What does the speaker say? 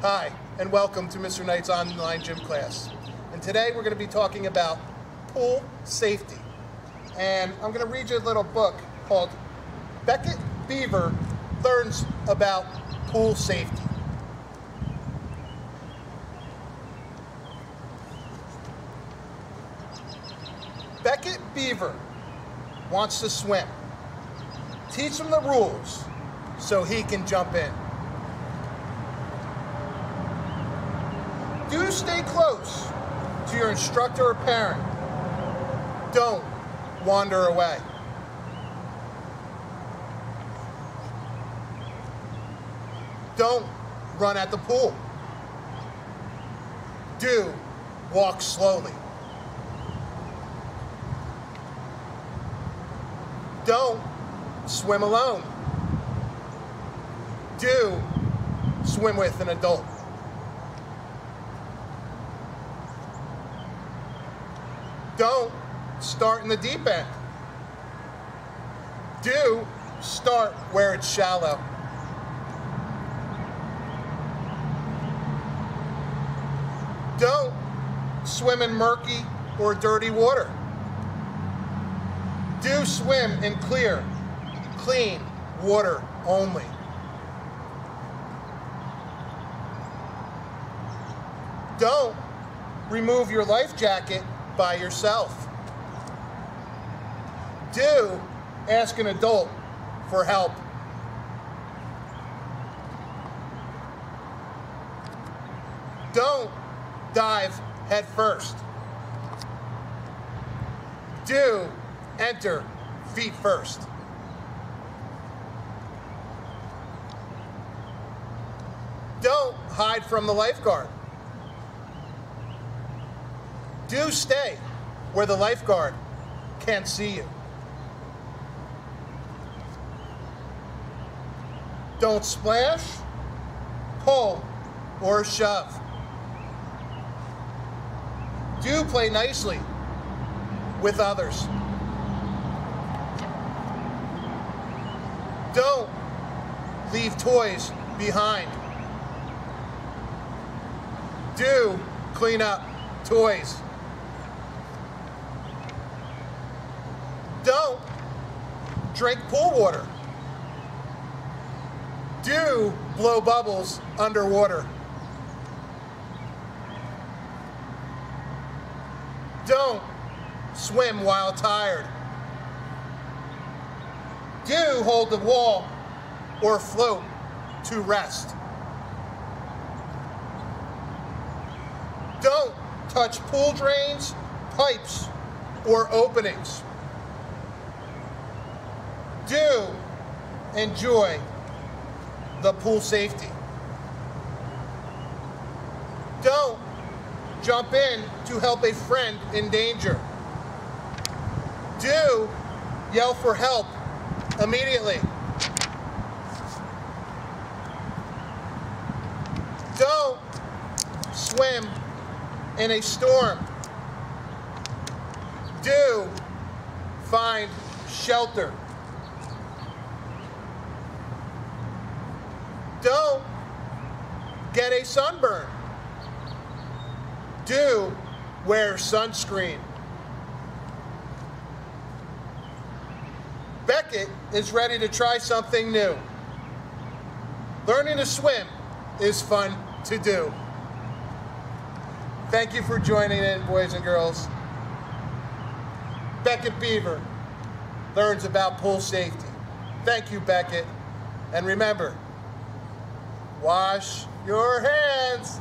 Hi, and welcome to Mr. Knight's online gym class. And today we're going to be talking about pool safety. And I'm going to read you a little book called Beckett Beaver Learns About Pool Safety. Beckett Beaver wants to swim. Teach him the rules so he can jump in. Do stay close to your instructor or parent. Don't wander away. Don't run at the pool. Do walk slowly. Don't swim alone. Do swim with an adult. Don't start in the deep end. Do start where it's shallow. Don't swim in murky or dirty water. Do swim in clear, clean water only. Don't remove your life jacket by yourself. Do ask an adult for help. Don't dive head first. Do enter feet first. Don't hide from the lifeguard. Do stay where the lifeguard can't see you. Don't splash, pull, or shove. Do play nicely with others. Don't leave toys behind. Do clean up toys. Don't drink pool water. Do blow bubbles underwater. Don't swim while tired. Do hold the wall or float to rest. Don't touch pool drains, pipes, or openings. Do enjoy the pool safety. Don't jump in to help a friend in danger. Do yell for help immediately. Don't swim in a storm. Do find shelter. Don't get a sunburn. Do wear sunscreen. Beckett is ready to try something new. Learning to swim is fun to do. Thank you for joining in, boys and girls. Beckett Beaver learns about pool safety. Thank you, Beckett. And remember, wash your hands.